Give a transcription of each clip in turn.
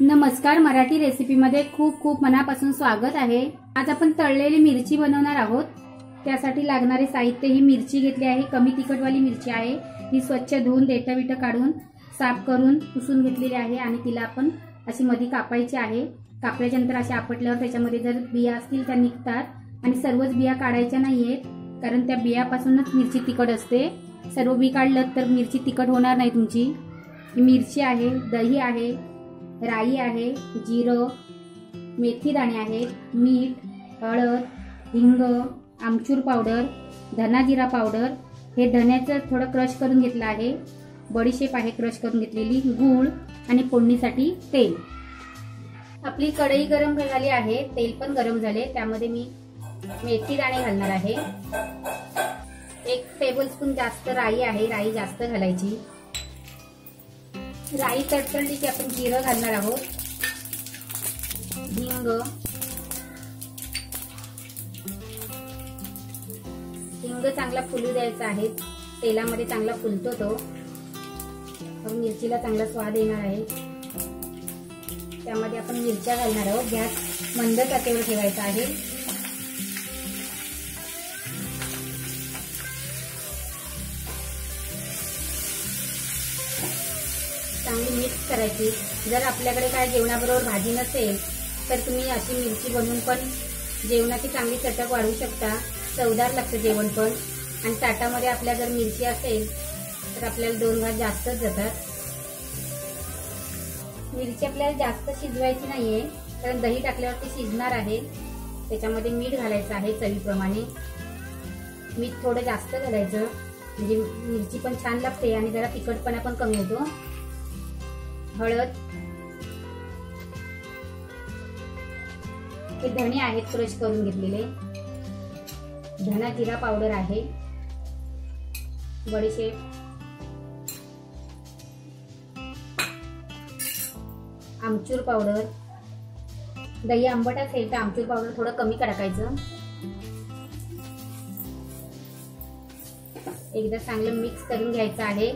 नमस्कार मराठी रेसिपीमध्ये खूप खूप मनापासून स्वागत आहे. आज आपण तळलेली मिरची बनवणार आहोत. त्यासाठी लागणारे साहित्य ही मिरची घेतली आहे. कमी तिखटवाली मिरची आहे. ही स्वच्छ धुवून देठं बिटं काढून साफ करून पुसून घेतलेली आहे आणि तिला आपण अशी मधी कापायची आहे. कापल्याच्या नंतर आपटल्यावर त्याच्यामध्ये जर बिया असतील त्या निघतात. आणि सर्वच बिया काढायच्या नाही आहेत कारण त्या बियापासूनच मिरची तिखट असते. सर्व बी काढलं तर मिरची तिखट होणार नाही तुमची. मिरची आहे दही आहे राई आहे जिरं मेथी दाणे आहेत मीठ हळद हिंग आमचूर पावडर धना जिरा पावडर. हे धण्याचं थोडं क्रश करून घेतलं आहे. बडीशेप आहे क्रश करून घेतलेली. गूळ आणि फोडणीसाठी तेल. आपली कढई गरम झाली आहे. तेल पण गरम झाले. त्यामध्ये मी मेथी दाणे घालणार आहे. एक टेबल स्पून जास्त राई आहे. राई जास्त घालायची. राई तडतडली की आपण जिरं घालणार आहोत. हिंग. हिंग चांगला फुलू द्यायचा आहे. तेलामध्ये चांगला फुलतो तो. मिरचीला चांगला स्वाद येणार आहे. त्यामध्ये आपण मिरच्या घालणार आहोत. गॅस मंद तातेवर ठेवायचा आहे. करायची. जर आपल्याकडे काय जेवणाबरोबर भाजी नसेल तर तुम्ही अशी मिरची बनवून पण जेवणाची चांगली चटक वाढवू शकता. चवदार लागतं जेवण पण. आणि ताटामध्ये आपल्या जर मिरची असेल तर आपल्याला दोन भात जास्तच जातात मिरची आपल्याला जास्त शिजवायची नाहीये कारण दही टाकल्यावरती शिजणार आहे. त्याच्यामध्ये मीठ घालायचं आहे चवीप्रमाणे. मीठ थोडं जास्त घालायचं. म्हणजे मिरची पण छान लागते आणि जरा तिखटपणा पण कमी होतो. हळद हे धणे आहेत क्रश करून घेतलेले. धना जिरा पावडर आहे. बडीशेप आमचूर पावडर. दही आंबट असेल तर आमचूर पावडर थोडं कमी टाकायचं एकदा चांगलं मिक्स करून घ्यायचं आहे.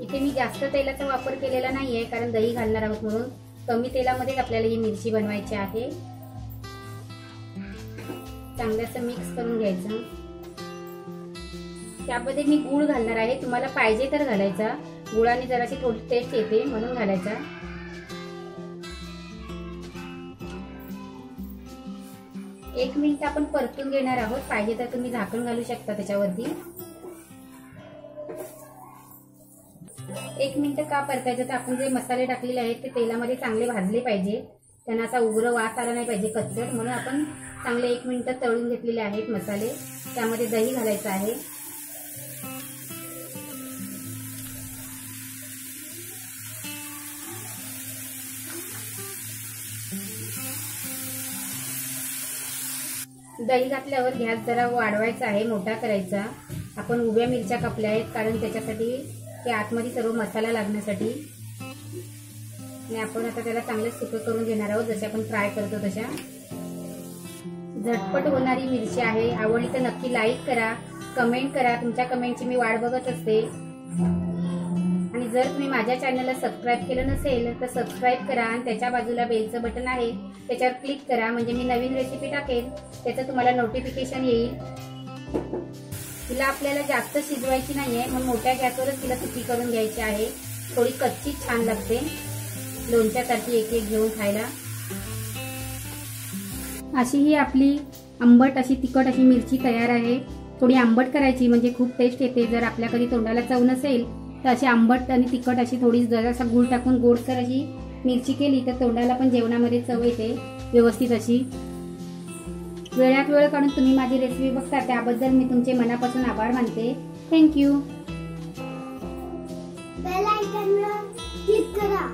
इथे मी जास्त तेलाचा वापर केलेला नाही आहे कारण दही घालणार आहोत म्हणून. कमी तेलामध्येच आपल्याला ही मिरची बनवायची आहे. चांगलं मिक्स करून घ्यायचं. त्यामध्ये मी गूळ घालणार आहे. तुम्हाला पाहिजे तर घालायचा. गुळाने जराशी थोडी टेस्ट येते म्हणून घालायचा. एक मिनिट आपण परतून घेणार आहोत. पाहिजे तर तुम्ही झाकण घालू शकता त्याच्यावरती. एक मिनिट का परतायचं? तर आपण जे मसाले टाकलेले आहेत ते तेलामध्ये चांगले भाजले पाहिजे. त्यांना असा उग्र वास आला नाही पाहिजे कच्चट. म्हणून आपण चांगले एक मिनिट तळून घेतलेले आहेत मसाले. त्यामध्ये दही घालायचं आहे. दही घातल्यावर गॅस जरा वाढवायचा आहे मोठा करायचा. आपण उभ्या मिरच्या कापल्या आहेत कारण त्याच्यासाठी की आतमध्ये सर्व मसाला लागण्यासाठी. आणि आपण आता त्याला चांगलं सुकं करून घेणार आहोत जसे आपण फ्राय करतो तशा. झटपट होणारी मिरची आहे. आवडली तर नक्की लाईक करा. कमेंट करा. तुमच्या कमेंटची मी वाट बघत असते. आणि जर तुम्ही माझ्या चॅनलला सबस्क्राईब केलं नसेल तर सबस्क्राईब करा. आणि त्याच्या बाजूला बेलचं बटन आहे. त्याच्यावर क्लिक करा. म्हणजे मी नवीन रेसिपी टाकेल त्याचं तुम्हाला नोटिफिकेशन येईल. तिला आपल्याला जास्त शिजवायची नाहीये मग मोठ्या गॅसवरच तिला सुकी करून घ्यायची आहे. थोडी कच्ची छान लागते. लोणच्यासाठी एक एक घेऊन खायला. अशी ही आपली आंबट अशी तिखट अशी मिरची तयार आहे. थोडी आंबट करायची म्हणजे खूप टेस्ट येते. जर आपल्या कधी तोंडाला चव नसेल तर अशी आंबट आणि तिखट अशी थोडी जरासा गूळ टाकून गोडसर अशी मिरची केली तर तोंडाला पण जेवणामध्ये चव येते. व्यवस्थित अशी वेळात वेळ काढून तुम्ही माझी रेसिपी बघता त्याबद्दल मी तुमचे मनापासून आभार मानते. थँक्यू बेल क्लिक करा.